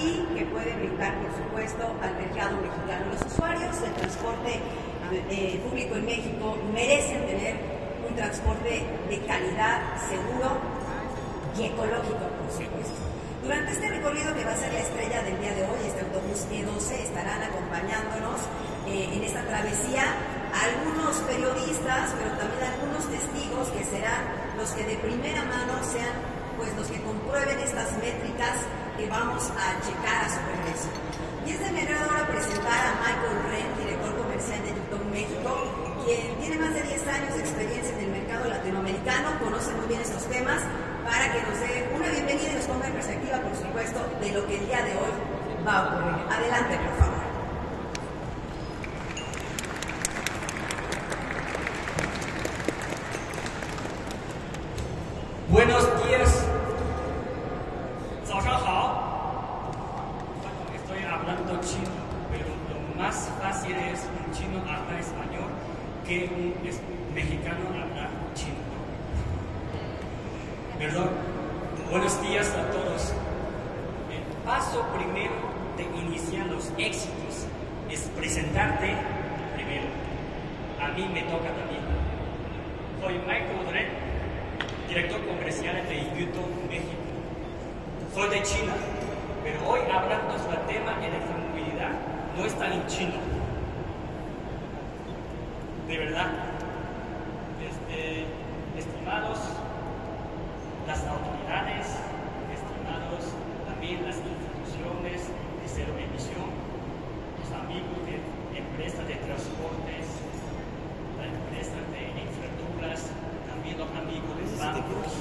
y que puede brindar, por supuesto, al mercado mexicano. Los usuarios del transporte eh, público en México merecen tener un transporte de calidad, seguro y ecológico, por supuesto. Durante este recorrido que va a ser la estrella del día de hoy, este autobús E12, estarán acompañándonos eh, en esta travesía algunos periodistas, pero también algunos testigos que serán los que de primera mano sean pues los que comprueben estas métricas que vamos a checar a su regreso. Y es de mi agrado presentar a Michael Ren, director comercial de YouTube México, quien tiene más de 10 años de experiencia en el mercado latinoamericano, conoce muy bien estos temas, para que nos dé una bienvenida y nos ponga en perspectiva, por supuesto, de lo que el día de hoy va a ocurrir. Adelante, por favor. Buenos mí me toca también. Soy Michael Dren, director comercial de YouTube México. Soy de China, pero hoy hablando sobre el tema de electromovilidad no está en chino. De verdad, este, estimados, las autoridades, estimados también las instituciones de cero emisión, los amigos de empresas de transportes, las empresas de infraestructuras, también los amigos de bancos,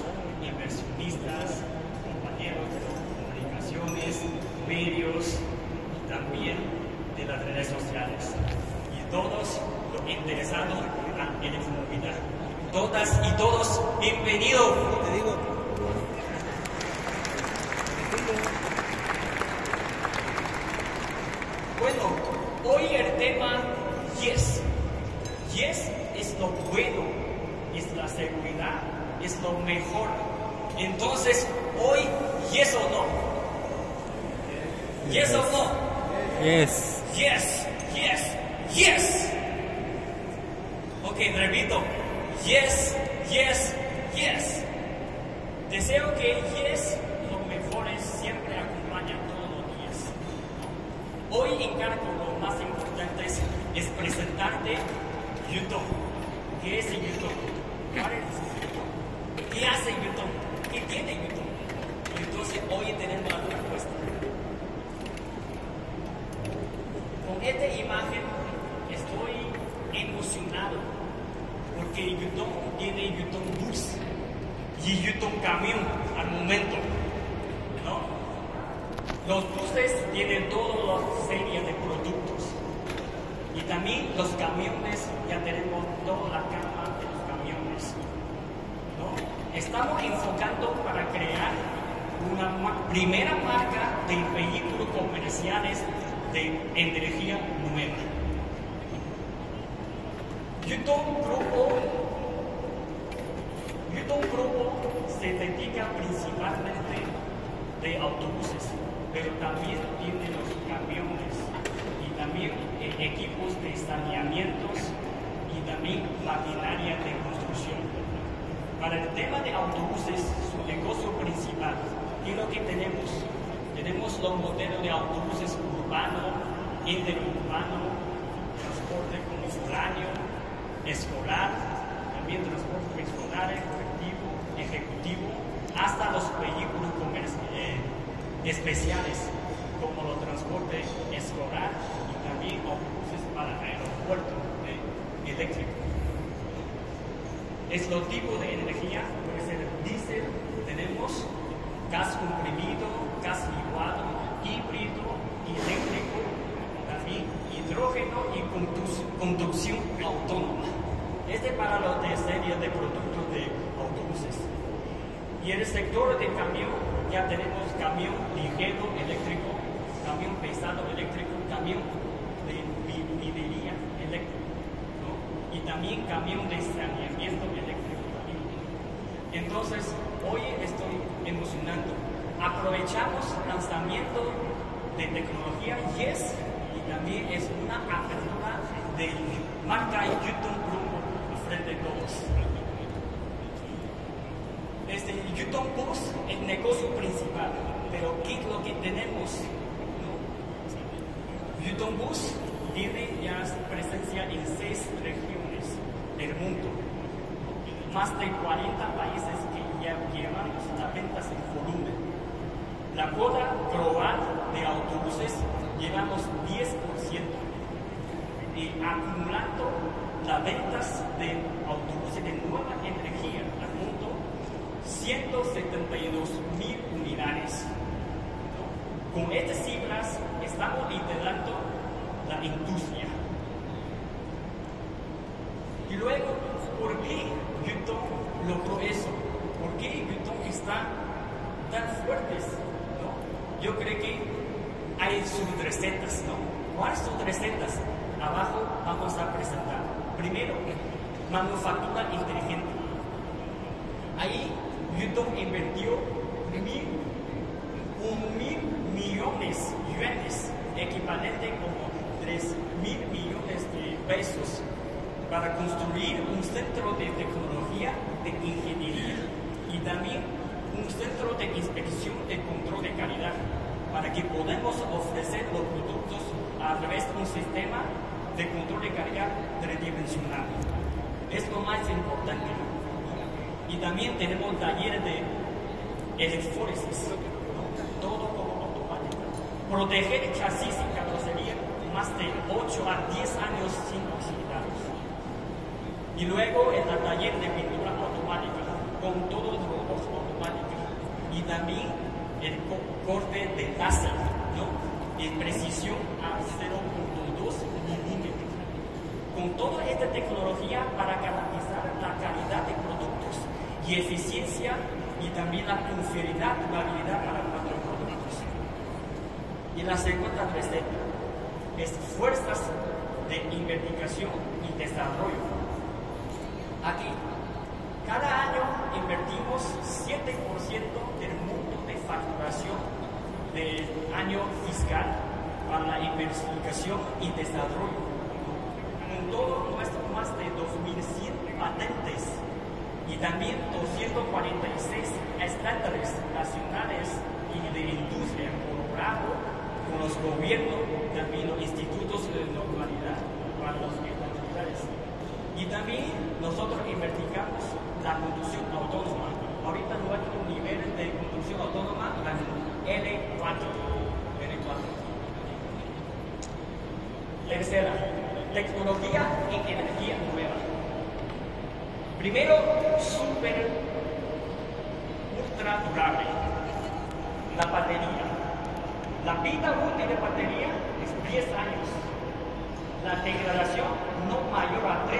inversionistas, compañeros de comunicaciones, medios y también de las redes sociales. Y todos los interesados en la electromovilidad. Todas y todos, bienvenidos. Bueno, hoy el tema Yes. Yes es lo bueno, es la seguridad, es lo mejor. Entonces, hoy, yes o no. Yes o no. Yes. Yes, yes, yes. Ok, repito. Yes, yes, yes. Deseo que yes, lo mejor es siempre días. Lo más importante es, es presentarte YouTube. ¿Qué es YouTube? ¿Cuál es YouTube? ¿Qué hace YouTube? ¿Qué tiene YouTube? Entonces hoy tenemos la respuesta. Con esta imagen estoy emocionado porque YouTube tiene YouTube Bus y YouTube Camión al momento. ¿no? Los buses tienen todas las series de productos y también los camiones, ya tenemos toda la gama de los camiones. Estamos enfocando para crear una primera marca de vehículos comerciales de energía nueva. YouTube Grupo, Grupo se dedica principalmente de autobuses, pero también tiene los camiones y también eh, equipos de saneamientos y también maquinaria de construcción. Para el tema de autobuses, su negocio principal, ¿qué es lo que tenemos? Tenemos los modelos de autobuses urbano, interurbano, transporte comunitario, escolar, también transporte escolar, colectivo, ejecutivo, hasta los vehículos comerci- eh, especiales, como los transporte escolar y también autobuses para aeropuerto eléctrico. Es lo tipo de energía, puede ser diésel, tenemos gas comprimido, gas licuado, híbrido, eléctrico, también hidrógeno y condu- conducción autónoma. Este para los de serie de productos de autobuses. Y en el sector de camión ya tenemos camión ligero eléctrico, camión pesado eléctrico, camión de minería eléctrico, y también camión de saneamiento eléctrico. Entonces, hoy estoy emocionando. Aprovechamos lanzamiento de tecnología Yes y también es una apertura de marca YouTube Group frente a todos. Este YouTube es el negocio principal, pero ¿qué es lo que tenemos? ¿No? YouTube Bus tiene ya presencia en seis regiones del mundo, más de 40 países que ya llevan las ventas en volumen. La cuota global de autobuses llevamos 10% y acumulando las ventas de autobuses de nueva energía 172 mil unidades. Con estas cifras estamos liderando la industria. Y luego, ¿por qué Yutong logró eso? ¿Por qué Yutong está tan fuertes? ¿no? Yo creo que hay sus recetas, ¿no? ¿Cuáles son recetas? Abajo vamos a presentar. Primero, manufactura inteligente. Ahí Yutong invirtió mil, un mil millones de yuanes, equivalente como 3 mil millones de pesos, para construir un centro de tecnología, de ingeniería y también un centro de inspección y control de calidad, para que podamos ofrecer los productos a través de un sistema de control de calidad tridimensional. Es lo más importante. Y también tenemos talleres de electrólisis, todo como. Proteger chasis y carrocería más de 8 a 10 años sin oxidados. Y luego el taller de pintura automática con todos los robots automáticos. Y también el corte de láser, ¿no? En precisión a 0.2 milímetros. Con toda esta tecnología para garantizar la calidad de y eficiencia y también la confiabilidad, durabilidad para nuestros productos. Y la segunda receta es fuerzas de investigación y desarrollo. Aquí, cada año invertimos 7% del mundo de facturación del año fiscal para la investigación y desarrollo. En todo nuestro más de 2.100 patentes y también 246 estándares nacionales y de industria colaborado con los gobiernos, también los institutos de normalidad para las universidades. Y también nosotros investigamos la conducción autónoma. Ahorita nuestro nivel de conducción autónoma es L4. L4. Tercera, tecnología en energía nueva. Primero, super ultra durable. La batería. La vida útil de batería es 10 años. La degradación no mayor a 30%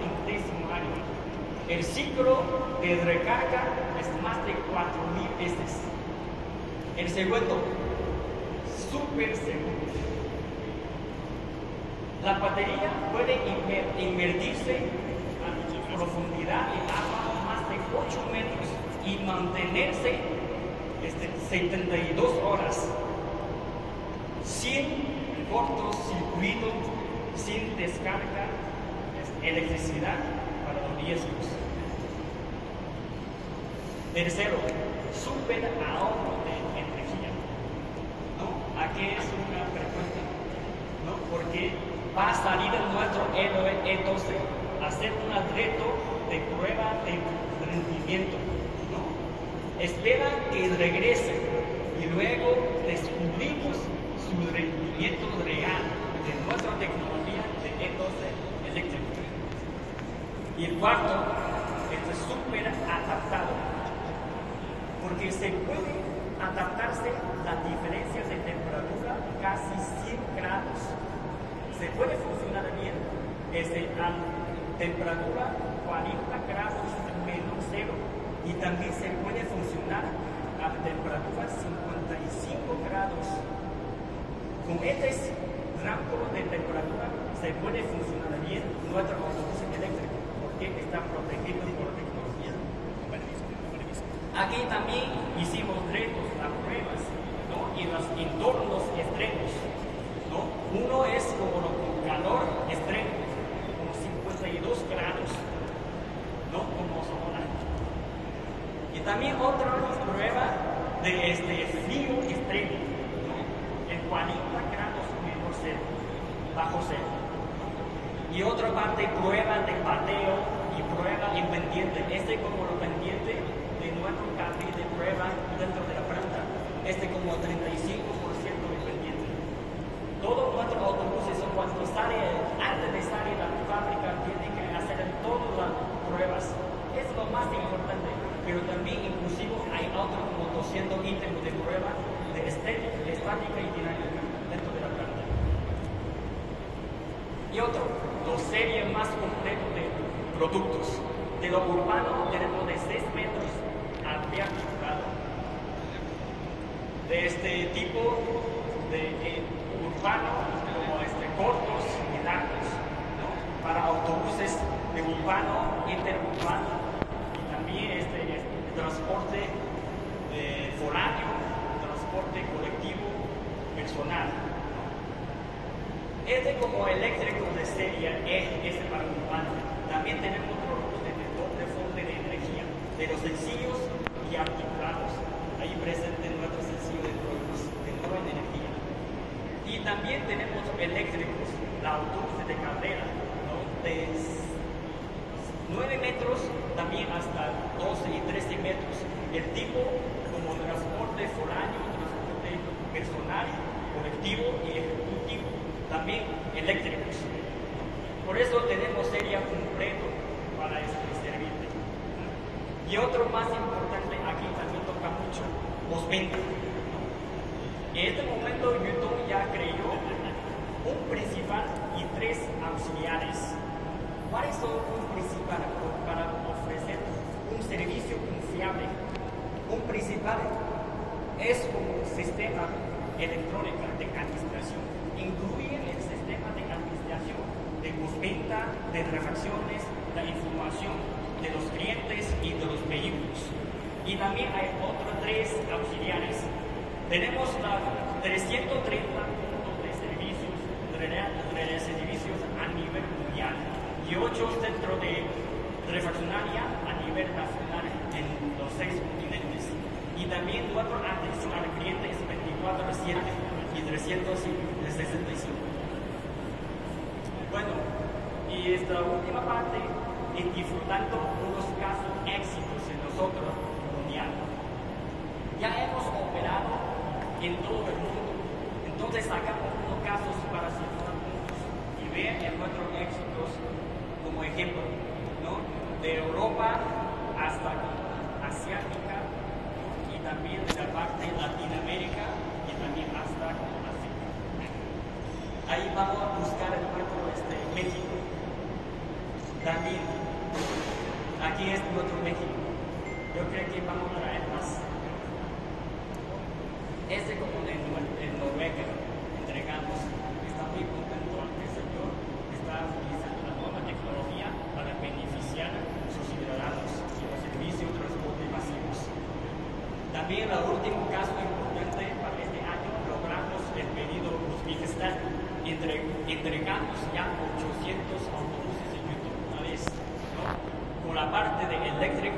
en décimo año. El ciclo de recarga es más de 4.000 veces. El segundo, super seguro. La batería puede invertirse profundidad en agua más de 8 metros y mantenerse este, 72 horas sin cortocircuito, sin descarga de electricidad para los riesgos. Tercero, super ahorro de energía. ¿No? Aquí es una pregunta, ¿no? Porque va a salir nuestro E12 a hacer un reto de prueba de rendimiento. ¿no? Espera que regrese y luego descubrimos su rendimiento real de nuestra tecnología de E12 eléctrico. Y el cuarto, este es súper adaptado, porque se puede adaptarse las diferencias de temperatura casi 100 grados. Se puede funcionar bien desde a temperatura 40 grados menos cero y también se puede funcionar a temperatura 55 grados. Con este rango de temperatura se puede funcionar bien nuestro autobús eléctrico porque está protegido por tecnología. Aquí también hicimos retos, las pruebas, ¿no? y los entornos extremos. ¿no? Uno es como lo calor extremo, como 52 grados, ¿no? como Sonora. También otra prueba de este frío extremo, en 40 grados menos cero, bajo cero. Y otra parte, prueba de pateo y prueba en pendiente. Este como lo pendiente de nuestro cambio de prueba dentro de la planta. Este como 35% de pendiente. Todos nuestros autobuses, cuando sale, antes de salir a la fábrica, tienen que hacer todas las pruebas. Es lo más importante. Pero también, inclusive, hay otros como 200 ítems de prueba de estética, de estática y dinámica dentro de la planta. Y otro, los series más completos de productos. De lo urbano tenemos de 6 metros al privado. De este tipo de eh, urbano, como este, cortos y largos, para autobuses de urbano, interurbano y también este, este transporte de foráneo, transporte colectivo, personal. Este como eléctrico de serie es este para urbano. También tenemos otro de doble fuente de energía, de los sencillos y articulados. Ahí presente nuestro sencillo de productos de nueva energía. Y también tenemos eléctricos, la autobús de carrera, ¿no? de 9 metros también hasta 12 y 13 metros. El tipo como transporte foráneo, transporte personal, colectivo y ejecutivo también eléctricos. Por eso tenemos serie completo para este servicio. Y otro más importante, aquí también toca mucho, postventa. En este momento YouTube ya creó un principal y tres auxiliares. ¿Cuáles son un principal para ofrecer un servicio confiable? Un principal es un sistema electrónico de administración incluye el sistema de administración, de postventa, de refacciones, la información de los clientes y de los vehículos. Y también hay otros tres auxiliares. Tenemos la 330 puntos de servicios, de a nivel mundial y ocho centros de refaccionaria a nivel nacional en los seis continentes. Y también nuestra atención al cliente es 24-7 y 365. Bueno, y esta última parte es disfrutando unos casos éxitos en nosotros mundial. Ya hemos operado en todo el mundo, entonces sacamos unos casos para puntos y ver en nuestros éxitos como ejemplo, ¿no? De Europa hasta Asiática y también de la parte Latinoamérica y también hasta Asia. Ahí vamos a buscar el nuestro este, México. También, aquí es nuestro México. Yo creo que vamos a traer más. Este como en, en Noruega entregamos, está muy contento el Señor, está utilizando la nueva tecnología para beneficiar a sus ciudadanos y los servicios de transporte masivos. También el último caso importante para este año logramos el pedido Uzbekistán. Entre, entregamos ya 800 autobuses en YouTube una vez, ¿no? Con la parte de eléctrico,